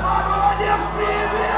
Воронеж привет!